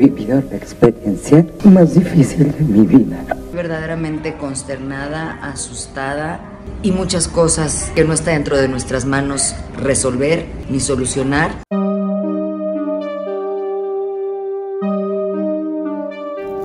vivido la experiencia más difícil de mi vida. Verdaderamente consternada, asustada y muchas cosas que no está dentro de nuestras manos resolver ni solucionar.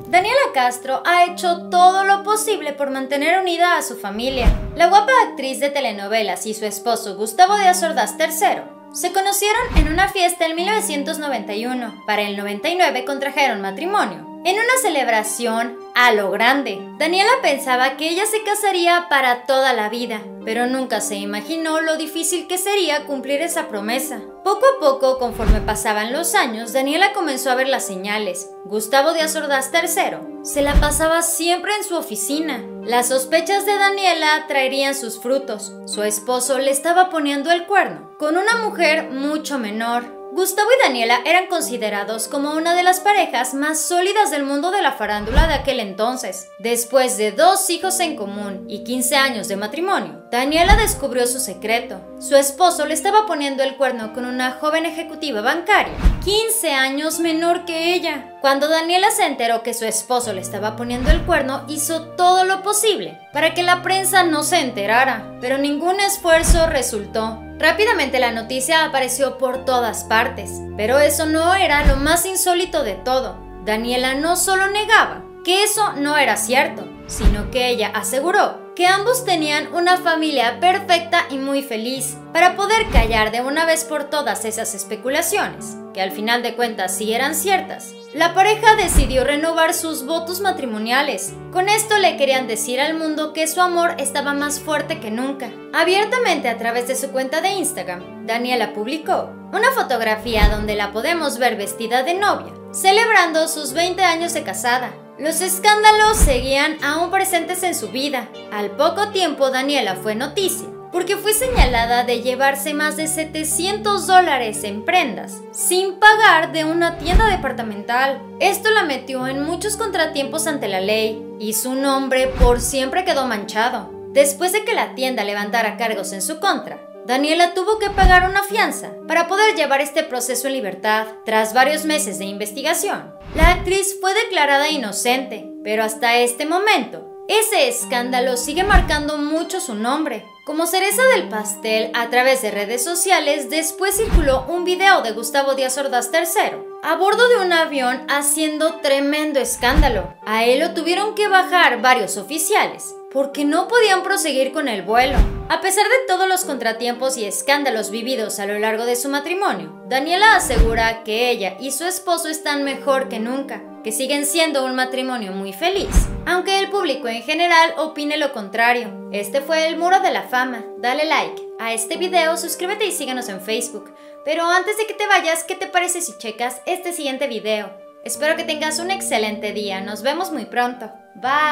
Daniela Castro ha hecho todo lo posible por mantener unida a su familia. La guapa actriz de telenovelas y su esposo Gustavo Díaz Ordaz III se conocieron en una fiesta en 1991. Para el 99 contrajeron matrimonio. En una celebración a lo grande, Daniela pensaba que ella se casaría para toda la vida, pero nunca se imaginó lo difícil que sería cumplir esa promesa. Poco a poco, conforme pasaban los años, Daniela comenzó a ver las señales. Gustavo Díaz Ordaz III se la pasaba siempre en su oficina. Las sospechas de Daniela traerían sus frutos. Su esposo le estaba poniendo el cuerno con una mujer mucho menor, Gustavo y Daniela eran considerados como una de las parejas más sólidas del mundo de la farándula de aquel entonces. Después de dos hijos en común y 15 años de matrimonio, Daniela descubrió su secreto. Su esposo le estaba poniendo el cuerno con una joven ejecutiva bancaria, 15 años menor que ella. Cuando Daniela se enteró que su esposo le estaba poniendo el cuerno, hizo todo lo posible para que la prensa no se enterara, pero ningún esfuerzo resultó. Rápidamente la noticia apareció por todas partes, pero eso no era lo más insólito de todo. Daniela no solo negaba que eso no era cierto, sino que ella aseguró que ambos tenían una familia perfecta y muy feliz, para poder callar de una vez por todas esas especulaciones, al final de cuentas sí eran ciertas. La pareja decidió renovar sus votos matrimoniales. Con esto le querían decir al mundo que su amor estaba más fuerte que nunca. Abiertamente a través de su cuenta de Instagram, Daniela publicó una fotografía donde la podemos ver vestida de novia, celebrando sus 20 años de casada. Los escándalos seguían aún presentes en su vida. Al poco tiempo Daniela fue noticia porque fue señalada de llevarse más de 700 dólares en prendas sin pagar de una tienda departamental. Esto la metió en muchos contratiempos ante la ley y su nombre por siempre quedó manchado. Después de que la tienda levantara cargos en su contra, Daniela tuvo que pagar una fianza para poder llevar este proceso en libertad. Tras varios meses de investigación, la actriz fue declarada inocente, pero hasta este momento ese escándalo sigue marcando mucho su nombre. Como cereza del pastel, a través de redes sociales, después circuló un video de Gustavo Díaz Ordaz III a bordo de un avión haciendo tremendo escándalo. A él lo tuvieron que bajar varios oficiales porque no podían proseguir con el vuelo. A pesar de todos los contratiempos y escándalos vividos a lo largo de su matrimonio, Daniela asegura que ella y su esposo están mejor que nunca, que siguen siendo un matrimonio muy feliz, aunque el público en general opine lo contrario. Este fue el Muro de la Fama. Dale like a este video, suscríbete y síguenos en Facebook. Pero antes de que te vayas, ¿qué te parece si checas este siguiente video? Espero que tengas un excelente día. Nos vemos muy pronto. Bye.